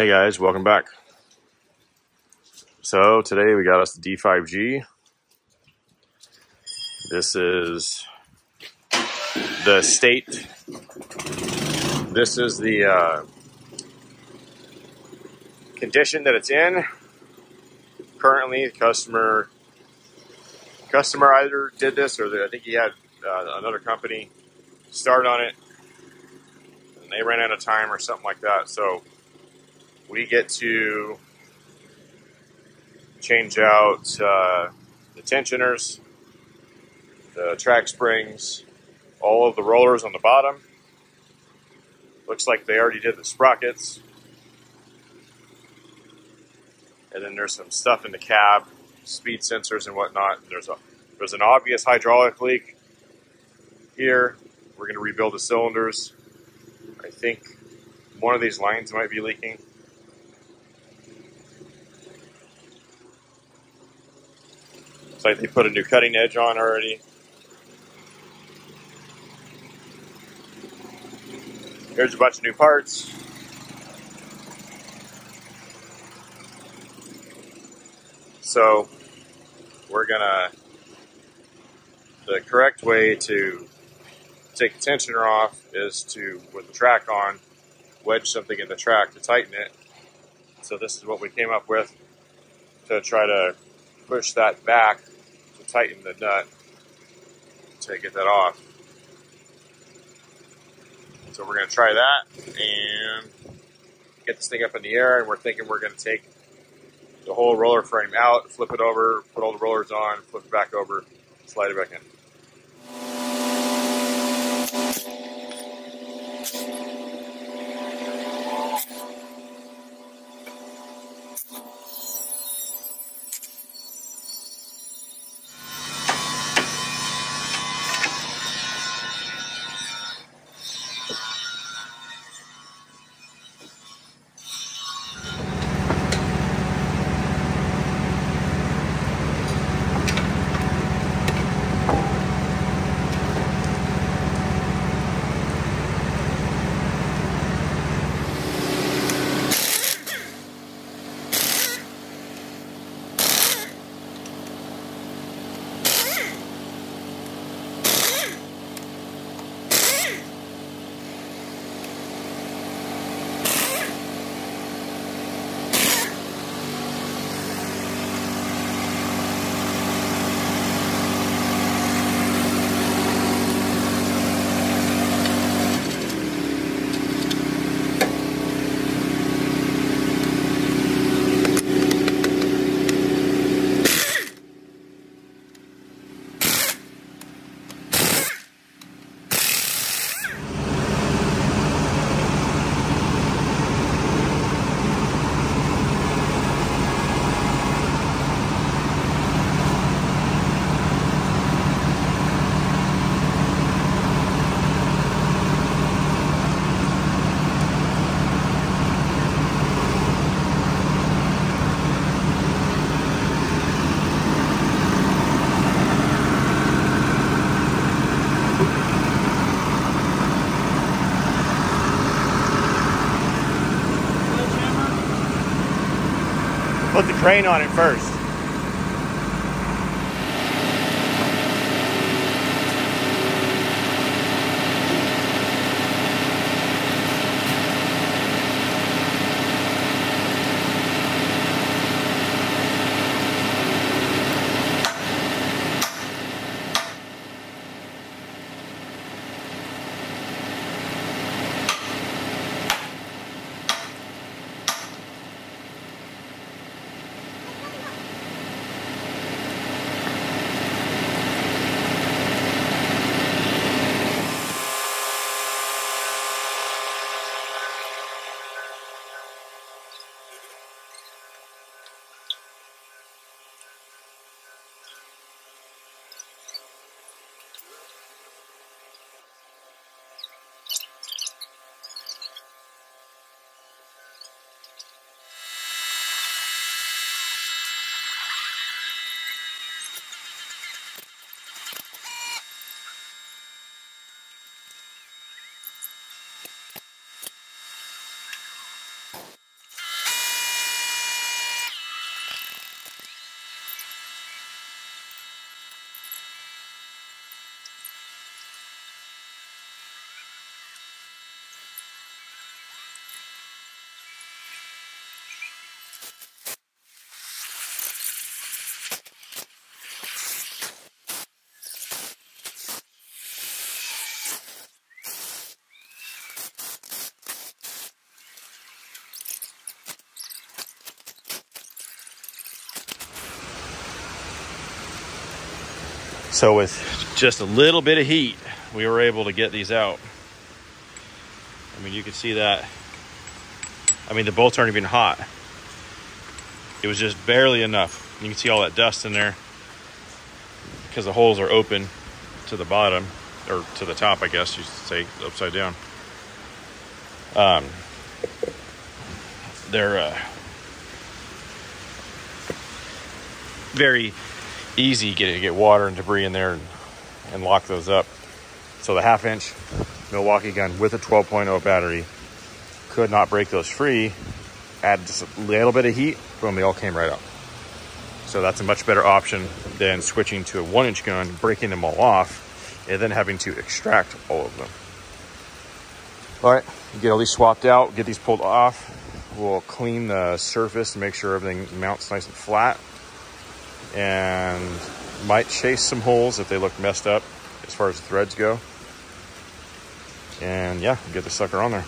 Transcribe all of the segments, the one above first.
Hey guys, welcome back. So today we got us the D5G. This is the state. This is the uh, condition that it's in. Currently, the customer customer either did this or the, I think he had uh, another company start on it, and they ran out of time or something like that. So we get to change out uh, the tensioners, the track springs, all of the rollers on the bottom. Looks like they already did the sprockets. And then there's some stuff in the cab, speed sensors and whatnot. There's a there's an obvious hydraulic leak here. We're going to rebuild the cylinders. I think one of these lines might be leaking. It's like they put a new cutting edge on already. Here's a bunch of new parts. So we're gonna, the correct way to take the tensioner off is to, with the track on, wedge something in the track to tighten it. So this is what we came up with to try to push that back tighten the nut to get that off. So we're going to try that and get this thing up in the air. And we're thinking we're going to take the whole roller frame out, flip it over, put all the rollers on, flip it back over, slide it back in. The crane on it first. So with just a little bit of heat, we were able to get these out. I mean, you can see that. I mean, the bolts aren't even hot. It was just barely enough. You can see all that dust in there because the holes are open to the bottom or to the top, I guess you say, upside down. Um, they're uh, very easy to get water and debris in there and, and lock those up. So the half inch Milwaukee gun with a 12.0 battery could not break those free. Add just a little bit of heat, boom, they all came right out. So that's a much better option than switching to a one inch gun, breaking them all off, and then having to extract all of them. All right, get all these swapped out, get these pulled off. We'll clean the surface to make sure everything mounts nice and flat. And might chase some holes if they look messed up as far as the threads go. And yeah, get the sucker on there.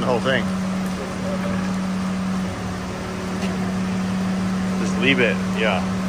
The whole thing. Just leave it, yeah.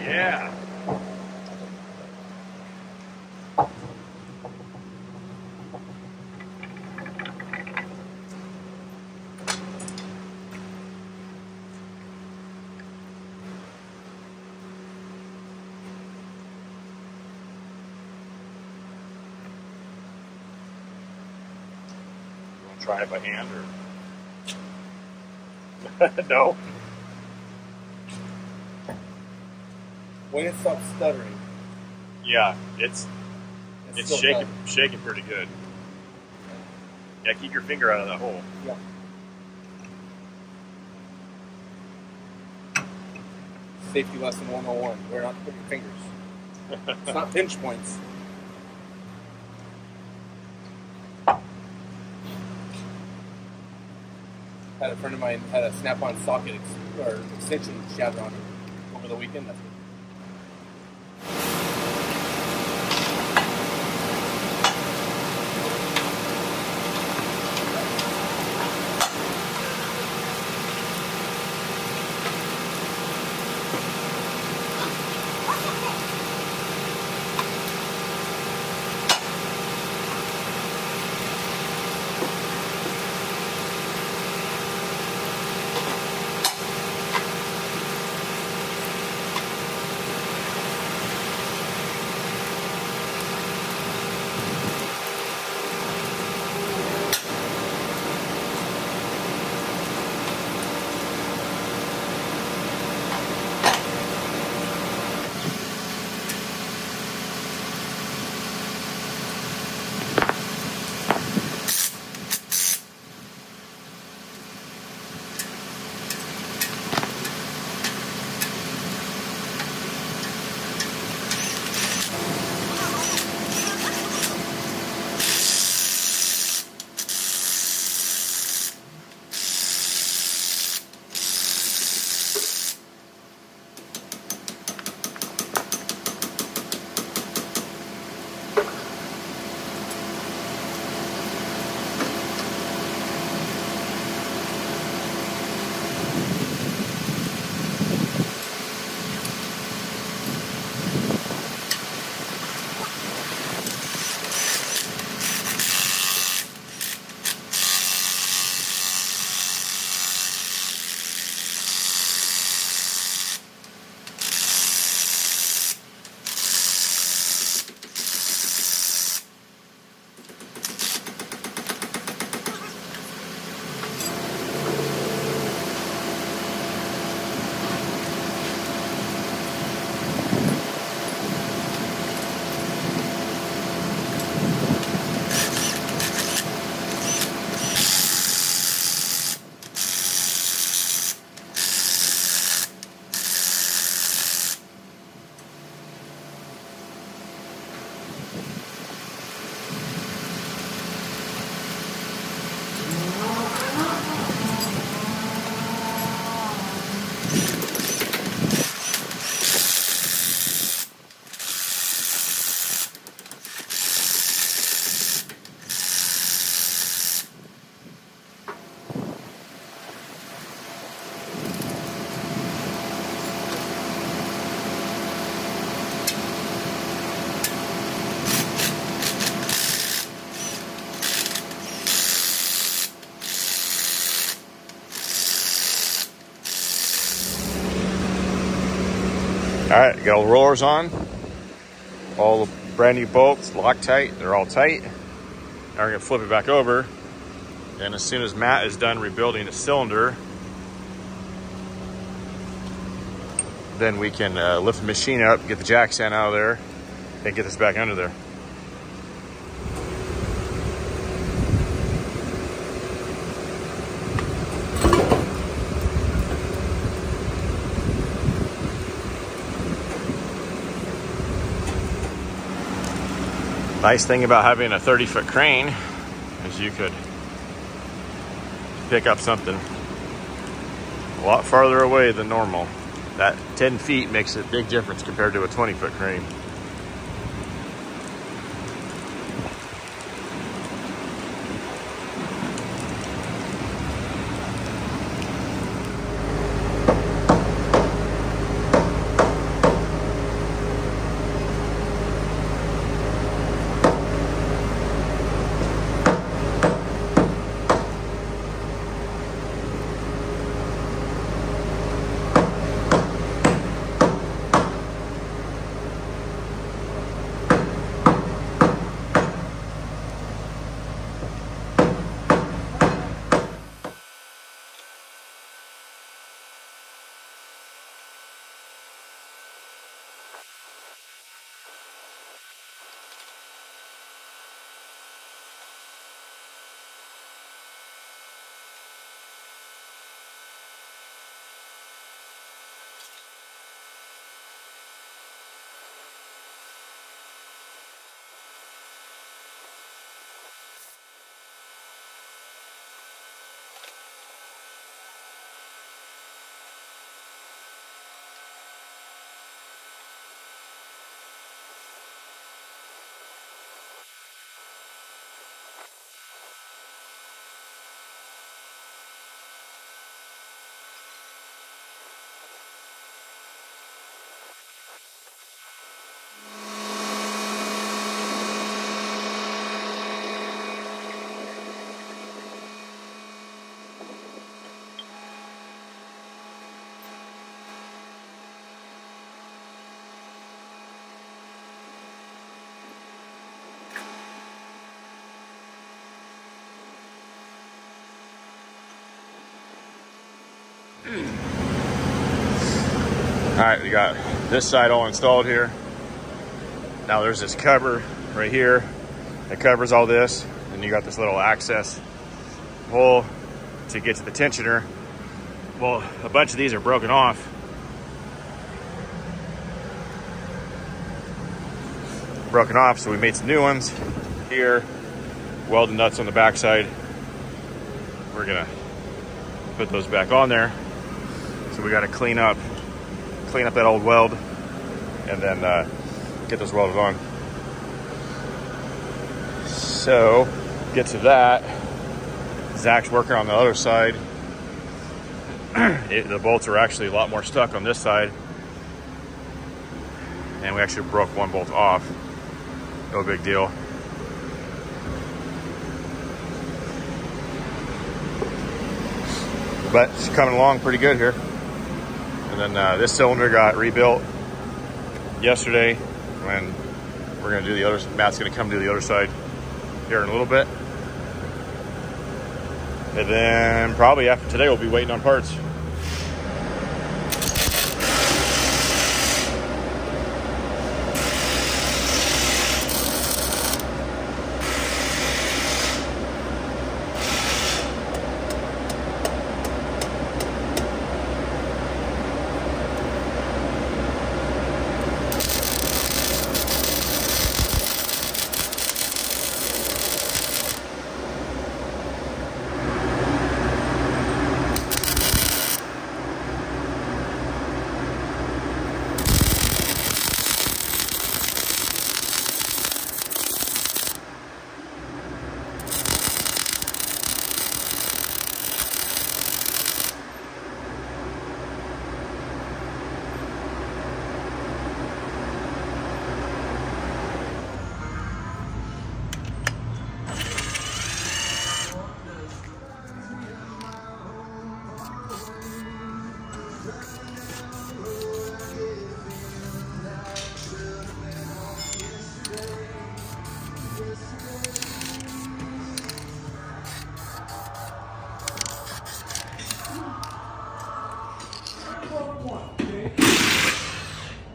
Yeah. Try it by hand or? no. When it stops stuttering, Yeah, it's it's, it's shaking shaking pretty good. Yeah, keep your finger out of that hole. Yeah. Safety lesson 101. We're not putting fingers. It's not pinch points. Had a friend of mine had a snap-on socket ex- or extension shattered on him over the weekend. Got all the rollers on. All the brand new bolts, Loctite. They're all tight. Now we're gonna flip it back over. And as soon as Matt is done rebuilding the cylinder, then we can uh, lift the machine up, get the jack stand out of there, and get this back under there. Nice thing about having a 30 foot crane is you could pick up something a lot farther away than normal. That 10 feet makes a big difference compared to a 20 foot crane. All right, we got this side all installed here. Now there's this cover right here that covers all this. And you got this little access hole to get to the tensioner. Well, a bunch of these are broken off. Broken off, so we made some new ones here. Welded nuts on the backside. We're gonna put those back on there. So we gotta clean up, clean up that old weld and then uh, get those welded on. So, get to that. Zach's working on the other side. it, the bolts are actually a lot more stuck on this side. And we actually broke one bolt off. No big deal. But it's coming along pretty good here. And then uh, this cylinder got rebuilt yesterday when we're gonna do the other, Matt's gonna come do the other side here in a little bit. And then probably after today, we'll be waiting on parts.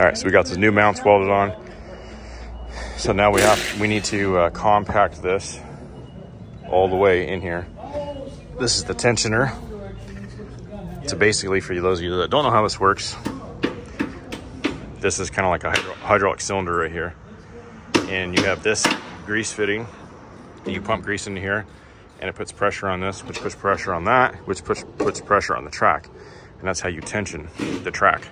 All right, so we got the new mounts welded on. So now we have we need to uh, compact this all the way in here. This is the tensioner. So basically, for those of you that don't know how this works, this is kind of like a hydro hydraulic cylinder right here, and you have this grease fitting. You pump grease into here, and it puts pressure on this, which puts pressure on that, which puts puts pressure on the track, and that's how you tension the track.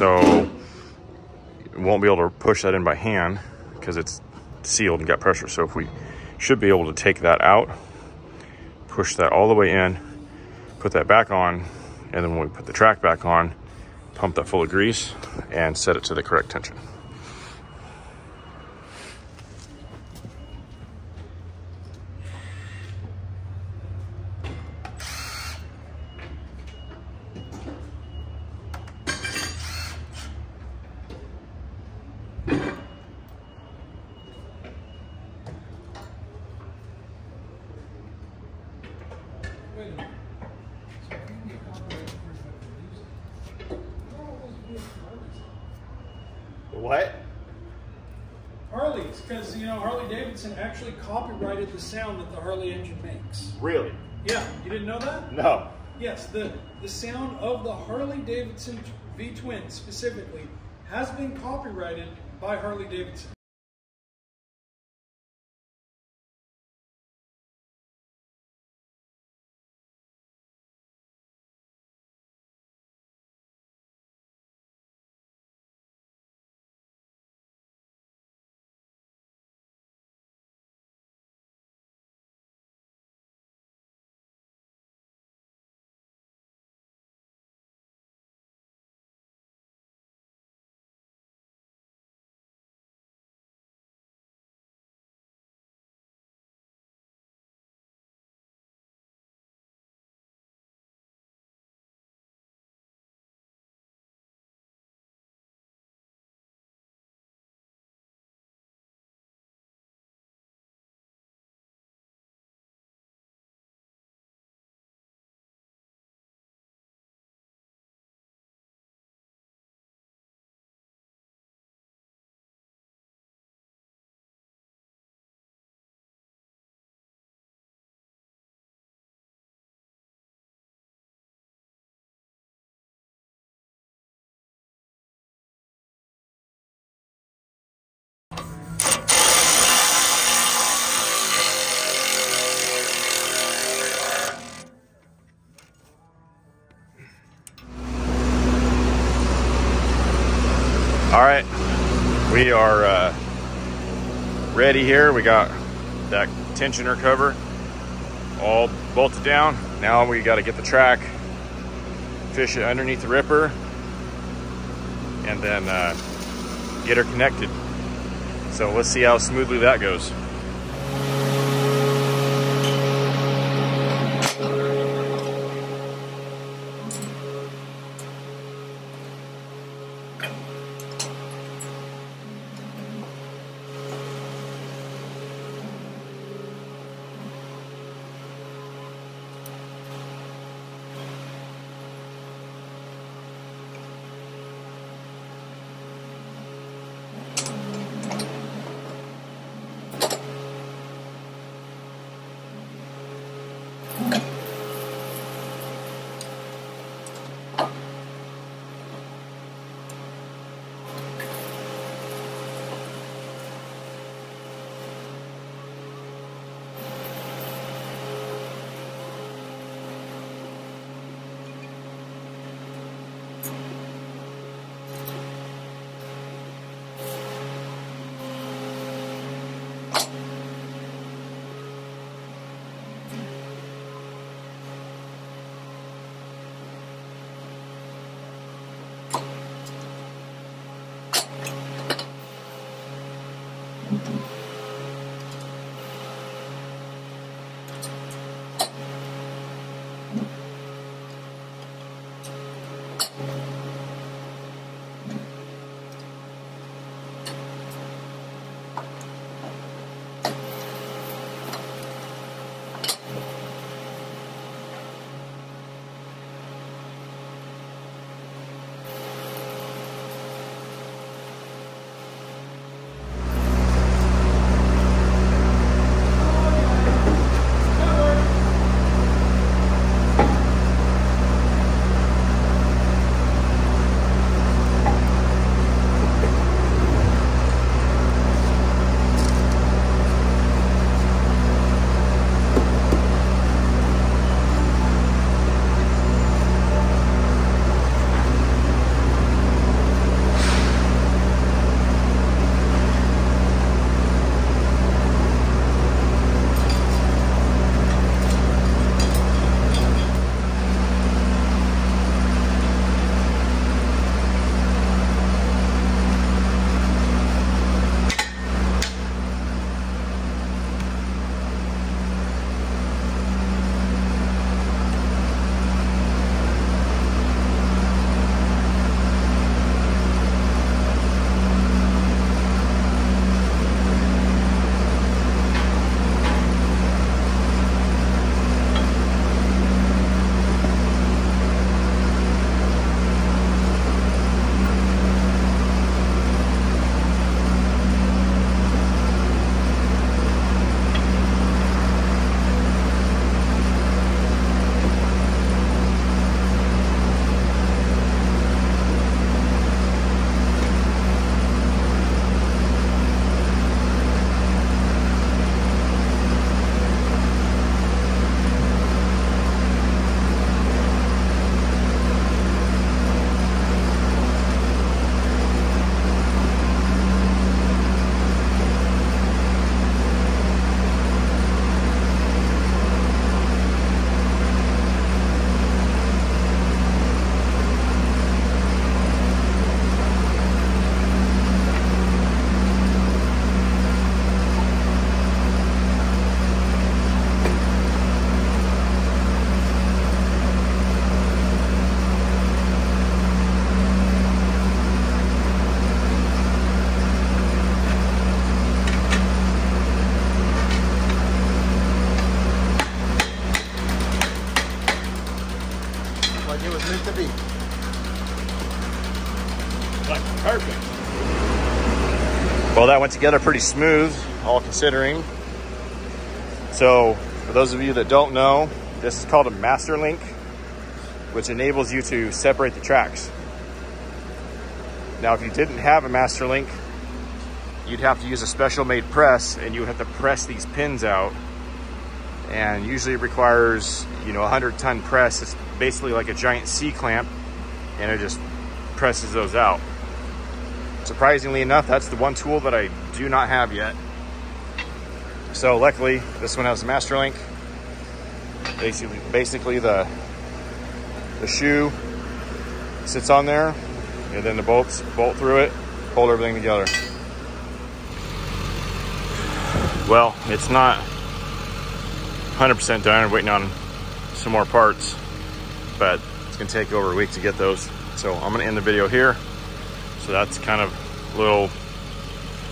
So won't be able to push that in by hand because it's sealed and got pressure. So if we should be able to take that out, push that all the way in, put that back on, and then when we put the track back on, pump that full of grease and set it to the correct tension. What? Harley's, because you know Harley Davidson actually copyrighted the sound that the Harley engine makes. Really? Yeah, you didn't know that? No. Yes, the the sound of the Harley Davidson V twin specifically has been copyrighted by Harley Davidson. We are uh, ready here. We got that tensioner cover all bolted down. Now we got to get the track, fish it underneath the ripper, and then uh, get her connected. So let's see how smoothly that goes. Well, that went together pretty smooth, all considering. So, for those of you that don't know, this is called a master link, which enables you to separate the tracks. Now, if you didn't have a master link, you'd have to use a special made press and you would have to press these pins out. And usually it requires, you know, a 100 ton press. It's basically like a giant C clamp and it just presses those out. Surprisingly enough, that's the one tool that I do not have yet. So luckily, this one has a master link. Basically, basically the the shoe sits on there, and then the bolts bolt through it, hold everything together. Well, it's not 100% done. I'm waiting on some more parts, but it's gonna take over a week to get those. So I'm gonna end the video here. So that's kind of little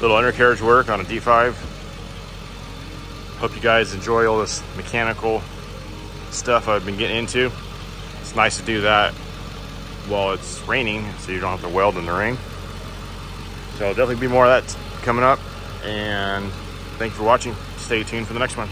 little undercarriage work on a D5. Hope you guys enjoy all this mechanical stuff I've been getting into. It's nice to do that while it's raining so you don't have to weld in the rain. So definitely be more of that coming up. And thank you for watching. Stay tuned for the next one.